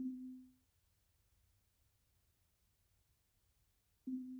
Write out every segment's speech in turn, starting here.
Thank you.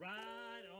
Right on.